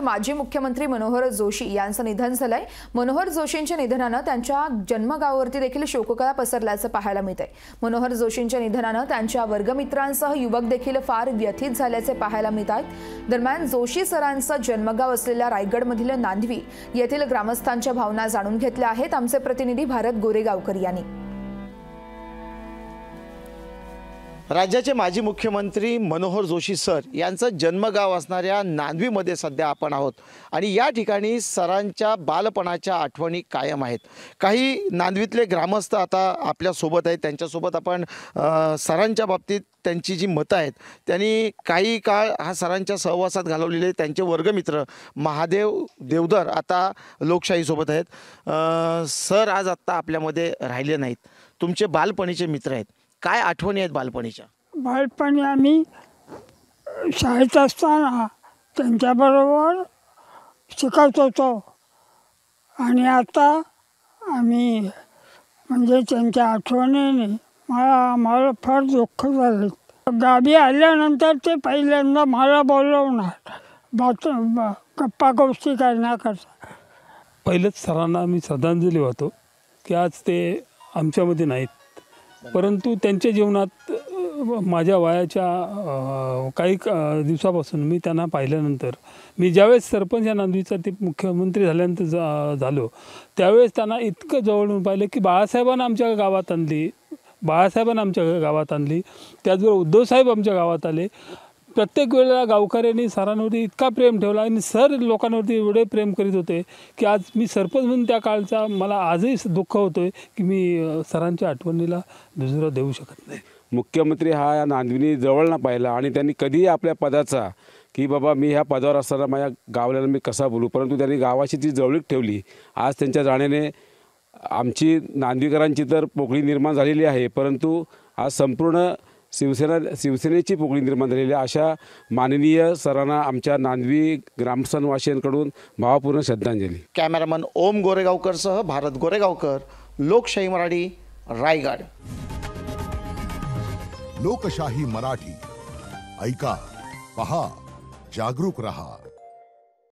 माजी मुख्यमंत्री मनोहर जोशी यांचं निधन झालंय. मनोहर जोशींच्या निधनानं त्यांच्या जन्मगावावरती देखील शोककळा पसरल्याचं पाहायला मिळतंय. मनोहर जोशींच्या निधनानं त्यांच्या वर्गमित्रांसह युवक देखील फार व्यथित झाल्याचे पाहायला मिळत आहेत दरम्यान जोशी सरांचं जन्मगाव असलेल्या रायगडमधील नांदवी येथील ग्रामस्थांच्या भावना जाणून घेतल्या आहेत. आमचे प्रतिनिधी भारत गोरेगावकर यांनी. राज्याचे माजी मुख्यमंत्री मनोहर जोशी सर यांचं जन्मगाव असणाऱ्या नांदवीमध्ये सध्या आपण आहोत. आणि या ठिकाणी सरांच्या बालपणाच्या आठवणी कायम आहेत. काही नांदवीतले ग्रामस्थ आता आपल्यासोबत आहेत. त्यांच्यासोबत आपण सरांच्या बाबतीत त्यांची जी मतं आहेत त्यांनी काही काळ हा सरांच्या सहवासात घालवलेले त्यांचे वर्गमित्र महादेव देवधर आता लोकशाहीसोबत आहेत. सर आज आत्ता आपल्यामध्ये राहिले नाहीत. तुमचे बालपणीचे मित्र आहेत. काय आठवणी आहेत बालपणीच्या? बालपणी आम्ही शाळेत असताना त्यांच्याबरोबर शिकत होतो. आणि आता आम्ही म्हणजे त्यांच्या आठवणीने मला मला फार दुःख झाले. गावी आल्यानंतर ते पहिल्यांदा मला बोलवणार बात ब- गप्पा गोष्टी करण्याकरता. पहिलंच सरांना मी श्रद्धांजली वाहतो की आज ते आमच्यामध्ये नाहीत. परंतु त्यांच्या जीवनात माझ्या वयाच्या काही दिवसापासून मी त्यांना पाहिल्यानंतर मी ज्यावेळेस सरपंच या नांदवीचा ते मुख्यमंत्री झाल्यानंतर जा- झालो त्यावेळेस त्यांना इतकं जवळून पाहिलं की बाळासाहेबांना आमच्या गावात आणली बाळासाहेबांना आमच्या गावात आणली त्याचबरोबर उद्धवसाहेब आमच्या गावात आले. प्रत्येक वेळेला गावकऱ्यांनी सरांवरती इतका प्रेम ठेवला आणि सर लोकांवरती एवढे प्रेम करीत होते की आज मी सरपंच म्हणून त्या काळचा मला आजही दुःख होतोय की मी सरांच्या आठवणीला दुसरं देऊ शकत नाही. मुख्यमंत्री हा या नांदविनी जवळ पाहिला आणि त्यांनी कधीही आपल्या पदाचा की बाबा मी ह्या पदावर असताना माझ्या गावल्याला मी कसा बोलू? परंतु त्यांनी गावाशी ती जवळीक ठेवली आज त्यांच्या जाण्याने आमची नांदवीकरांची तर पोकळी निर्माण झालेली आहे परंतु आज संपूर्ण शिवसेना शिवसेनेची पोकळी निर्माण झालेली अशा माननीय सरांना आमच्या नांदवी ग्रामस्थानवासियांकडून भावपूर्ण श्रद्धांजली. कॅमेरामन ओम गोरेगावकरसह भारत गोरेगावकर लोकशाही मराठी रायगड. लोकशाही मराठी. ऐका पहा जागरूक रहा.